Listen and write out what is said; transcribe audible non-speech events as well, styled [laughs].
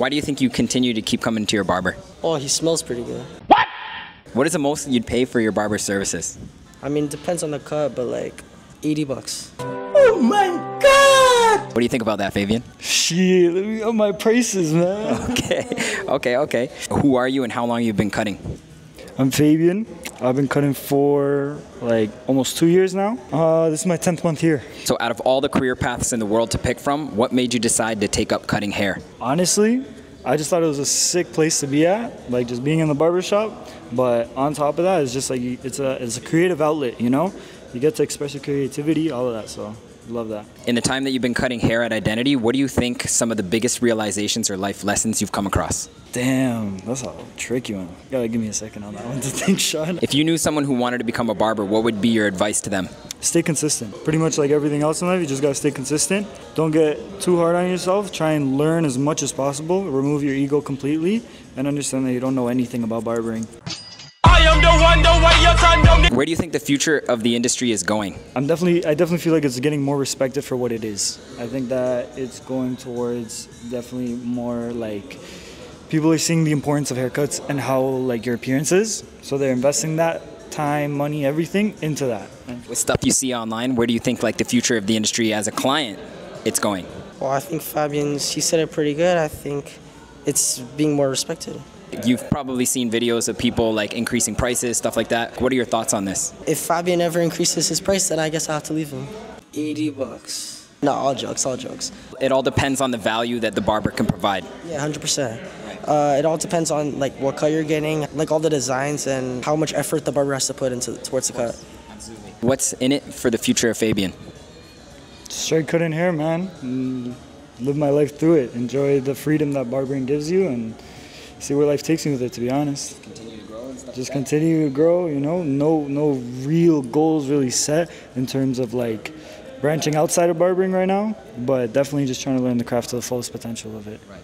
Why do you think you continue to keep coming to your barber? Oh, he smells pretty good. What? What is the most you'd pay for your barber services? I mean, it depends on the cut, but like 80 bucks. Oh my god! What do you think about that, Fabian? Shit, let me up my prices, man. [laughs] Okay, okay, okay. Who are you and how long you've been cutting? I'm Fabian. I've been cutting for like almost two years now. Uh, this is my 10th month here. So, out of all the career paths in the world to pick from, what made you decide to take up cutting hair? Honestly, I just thought it was a sick place to be at, like just being in the barbershop. But on top of that, it's just like it's a it's a creative outlet, you know. You get to express your creativity, all of that. So, love that. In the time that you've been cutting hair at Identity, what do you think some of the biggest realizations or life lessons you've come across? Damn, that's a tricky one. You gotta give me a second on that one to [laughs] think, Sean. If you knew someone who wanted to become a barber, what would be your advice to them? Stay consistent. Pretty much like everything else in life, you just gotta stay consistent. Don't get too hard on yourself. Try and learn as much as possible. Remove your ego completely, and understand that you don't know anything about barbering. Where do you think the future of the industry is going? I'm definitely, I definitely feel like it's getting more respected for what it is. I think that it's going towards definitely more like people are seeing the importance of haircuts and how like your appearance is. So they're investing that time, money, everything into that. With stuff you see online, where do you think like the future of the industry as a client it's going? Well, I think Fabian's, he said it pretty good. I think it's being more respected. You've probably seen videos of people like increasing prices, stuff like that. What are your thoughts on this? If Fabian ever increases his price, then I guess I'll have to leave him. 80 bucks. No, all jokes, all jokes. It all depends on the value that the barber can provide. Yeah, 100%. Uh, it all depends on like what cut you're getting, like all the designs and how much effort the barber has to put into towards the cut. What's in it for the future of Fabian? straight cutting hair, man. And live my life through it. Enjoy the freedom that barbering gives you, and see where life takes me with it. To be honest. Continue to grow and stuff. just continue to grow you know no no real goals really set in terms of like branching outside of barbering right now but definitely just trying to learn the craft to the fullest potential of it Right.